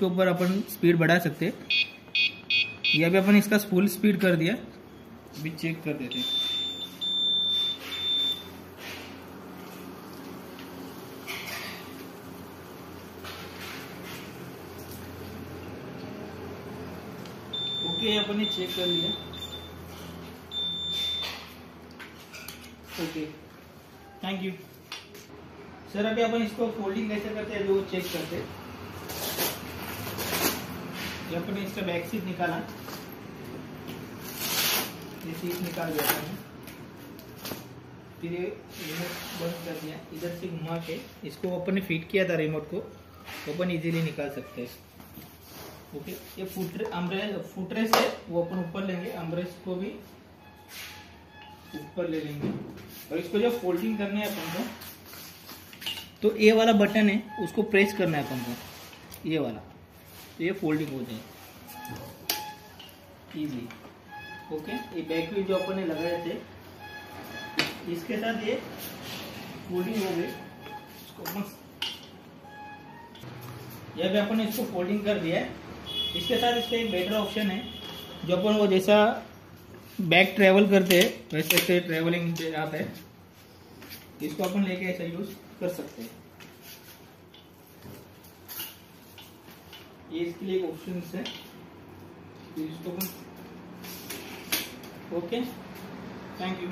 के ऊपर अपन स्पीड बढ़ा सकते ये अभी अपन इसका फुल स्पीड कर दिया। अभी चेक कर देते ओके अपन ने चेक कर लिया। ओके थैंक यू सर अभी अपन इसको फोल्डिंग कैसे करते हैं जो चेक करते हैं। ये अपने इसका बैक सीट निकाला। ये सीट निकाल दिया था फिर ये रिमोट बंद कर दिया। इधर से घुमा के इसको अपन ने फिट किया था रिमोट को। ओपन इजीली निकाल सकते हैं। ओके ये फुट अम्ब्रेस फुटरेस है वो अपन ऊपर लेंगे। अम्ब्रेस को भी ऊपर ले लेंगे। और इसको जब फोल्डिंग करना है अपन को तो ये वाला बटन है, उसको प्रेस करना है अपन को। ये वाला। तो ये फोल्डिंग हो जाए। इजी ओके ये बैक व्हील जो अपन ने लगाए थे, इसके साथ ये फोल्डिंग हो गई इसको ये भी अपन ने इसको फोल्डिंग कर दिया है। इसके साथ इसका एक बेटर ऑप्शन है, जो अपन वो जैसा बैक ट्रेवल करते हैं, वैसे ट्रेवलिंग पे आता है, इसको अपन लेके ऐसा यूज़ कर सकते हैं। ये इसके लिए ऑप्शन है। Okay thank you